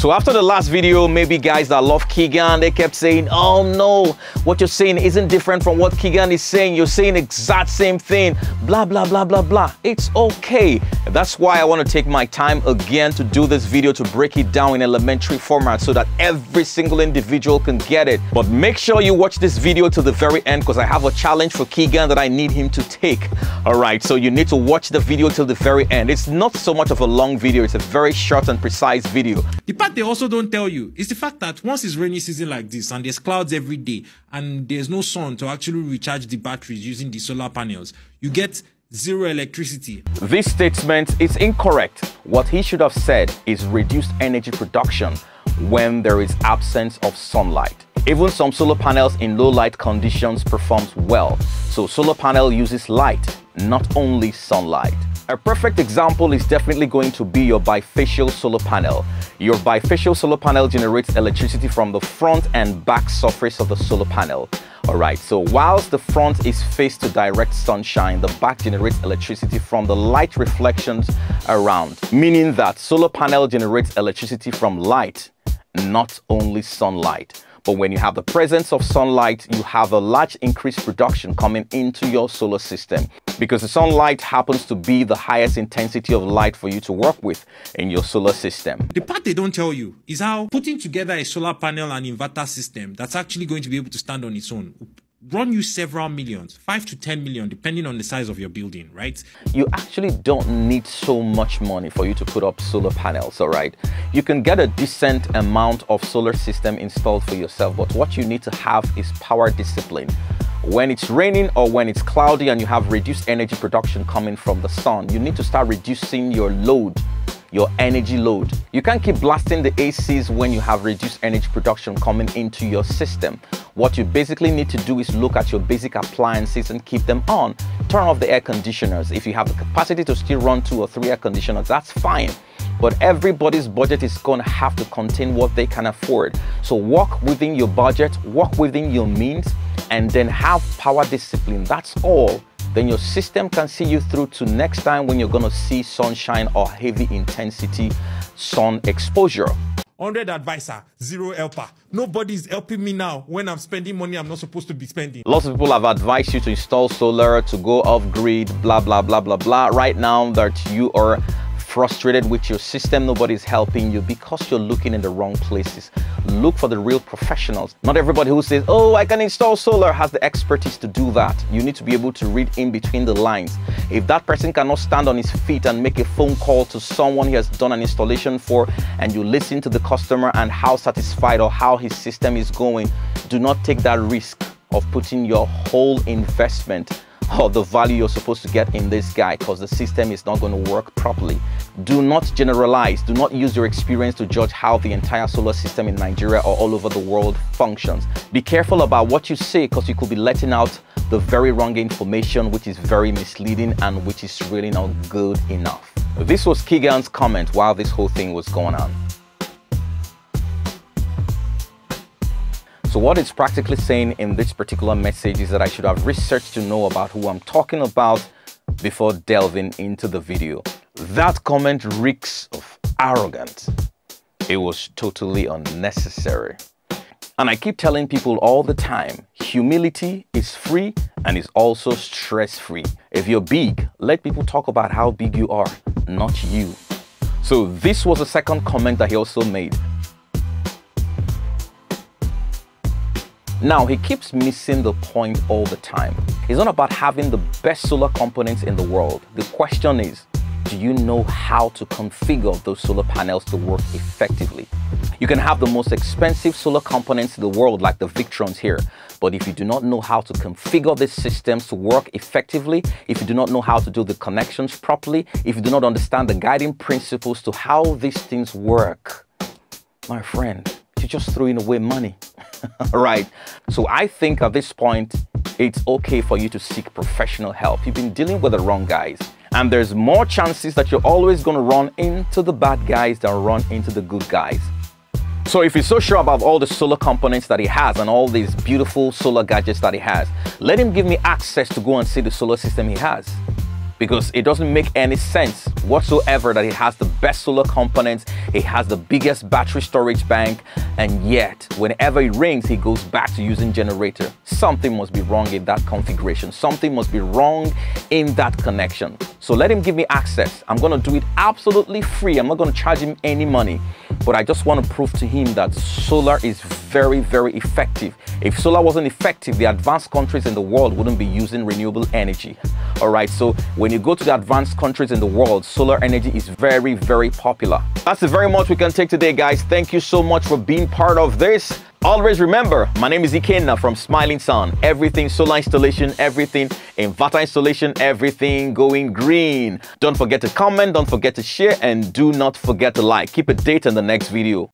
So after the last video, maybe guys that love Keegan, they kept saying, oh no, what you're saying isn't different from what Keegan is saying. You're saying exact same thing, blah, blah, blah, blah, blah. It's okay. That's why I want to take my time again to do this video to break it down in elementary format so that every single individual can get it. But make sure you watch this video to the very end because I have a challenge for Keegan that I need him to take. All right, so you need to watch the video till the very end. It's not so much of a long video. It's a very short and precise video. Part they also don't tell you is the fact that once it's rainy season like this and there's clouds every day and there's no sun to actually recharge the batteries using the solar panels, you get zero electricity. This statement is incorrect. What he should have said is reduced energy production when there is absence of sunlight. Even some solar panels in low light conditions performs well. So solar panel uses light, not only sunlight. A perfect example is definitely going to be your bifacial solar panel. Your bifacial solar panel generates electricity from the front and back surface of the solar panel. Alright, so whilst the front is faced to direct sunshine, the back generates electricity from the light reflections around, meaning that solar panel generates electricity from light, not only sunlight. But when you have the presence of sunlight, you have a large increased production coming into your solar system because the sunlight happens to be the highest intensity of light for you to work with in your solar system. The part they don't tell you is how putting together a solar panel and inverter system that's actually going to be able to stand on its own run you several millions, five to 10 million, depending on the size of your building, right? You actually don't need so much money for you to put up solar panels, all right? You can get a decent amount of solar system installed for yourself, but what you need to have is power discipline. When it's raining or when it's cloudy and you have reduced energy production coming from the sun, you need to start reducing your load your energy load. You can't keep blasting the ACs when you have reduced energy production coming into your system. What you basically need to do is look at your basic appliances and keep them on. Turn off the air conditioners. If you have the capacity to still run two or three air conditioners, that's fine. But everybody's budget is going to have to contain what they can afford. So work within your budget, work within your means, and then have power discipline. That's all then your system can see you through to next time when you're going to see sunshine or heavy intensity sun exposure. 100 advisor, zero helper. Nobody's helping me now when I'm spending money I'm not supposed to be spending. Lots of people have advised you to install solar, to go off grid, blah, blah, blah, blah, blah. Right now that you are frustrated with your system, nobody's helping you because you're looking in the wrong places. Look for the real professionals. Not everybody who says, oh, I can install solar has the expertise to do that. You need to be able to read in between the lines. If that person cannot stand on his feet and make a phone call to someone he has done an installation for and you listen to the customer and how satisfied or how his system is going, do not take that risk of putting your whole investment or the value you're supposed to get in this guy because the system is not going to work properly. Do not generalize. Do not use your experience to judge how the entire solar system in Nigeria or all over the world functions. Be careful about what you say because you could be letting out the very wrong information which is very misleading and which is really not good enough. This was Keegan's comment while this whole thing was going on. So what it's practically saying in this particular message is that I should have researched to know about who I'm talking about before delving into the video. That comment reeks of arrogance. It was totally unnecessary. And I keep telling people all the time, humility is free and is also stress-free. If you're big, let people talk about how big you are, not you. So this was the second comment that he also made. Now, he keeps missing the point all the time. It's not about having the best solar components in the world. The question is, do you know how to configure those solar panels to work effectively? You can have the most expensive solar components in the world like the Victrons here, but if you do not know how to configure these systems to work effectively, if you do not know how to do the connections properly, if you do not understand the guiding principles to how these things work, my friend, you're just throwing away money. right? So I think at this point, it's okay for you to seek professional help. You've been dealing with the wrong guys. And there's more chances that you're always going to run into the bad guys than run into the good guys. So if he's so sure about all the solar components that he has and all these beautiful solar gadgets that he has, let him give me access to go and see the solar system he has. Because it doesn't make any sense whatsoever that it has the best solar components, it has the biggest battery storage bank, and yet whenever it rings, he goes back to using generator. Something must be wrong in that configuration. Something must be wrong in that connection. So let him give me access. I'm gonna do it absolutely free. I'm not gonna charge him any money, but I just wanna prove to him that solar is very, very effective. If solar wasn't effective, the advanced countries in the world wouldn't be using renewable energy. All right, so when you go to the advanced countries in the world, solar energy is very, very popular. That's very much we can take today, guys. Thank you so much for being part of this. Always remember, my name is Ikenna from Smilinsun. Everything solar installation, everything inverter installation, everything going green. Don't forget to comment, don't forget to share, and do not forget to like. Keep a date in the next video.